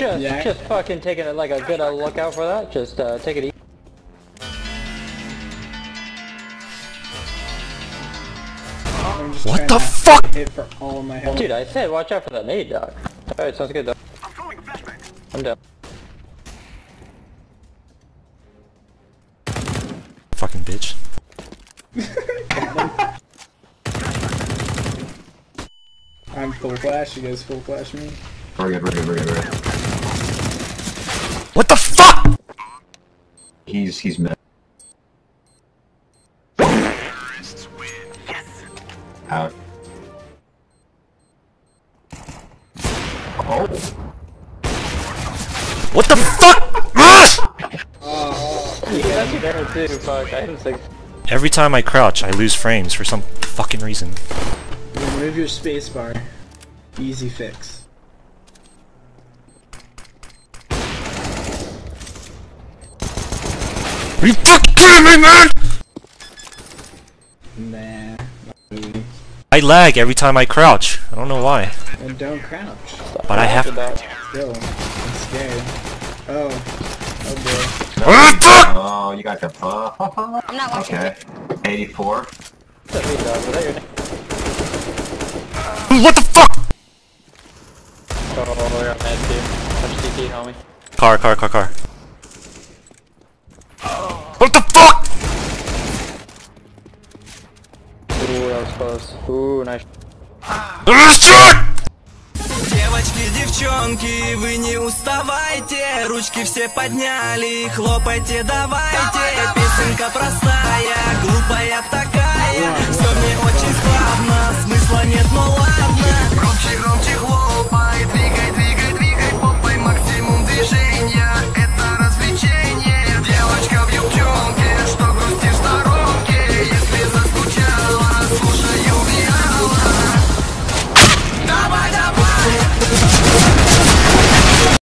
Just, Yeah. just fucking taking it like a good uh, look out for that. Just uh, take it easy. What the fuck? Hit for all my health. Dude, I said watch out for that nade, dog. Alright, sounds good, dog. I'm throwing a flashbang. I'm down. Fucking bitch. I'm full flash. You guys full flash me. We're good, we're good, we're good, we're good. What the fuck? He's, he's mid. Out. Oh, What the fuck? Ah! You got you too, fuck. I didn't think. Every time I crouch, I lose frames for some fucking reason. Remove your spacebar. Easy fix. Are you fucking kidding me, man? Nah. not really. I lag every time I crouch. I don't know why. And don't crouch. But I have- Still. I'm scared. Oh. Oh boy. Fuck! oh, you got the uh, I'm not watching Okay. 84. That's me, dog. Was that your name? What the fuck? Oh, we're up mad too. Touch CT, homie. Car, car, car, car. Ooh, that was close. Ooh, nice. Shit! Девочки, девчонки, вы не уставайте Ручки все подняли, хлопайте давайте Песенка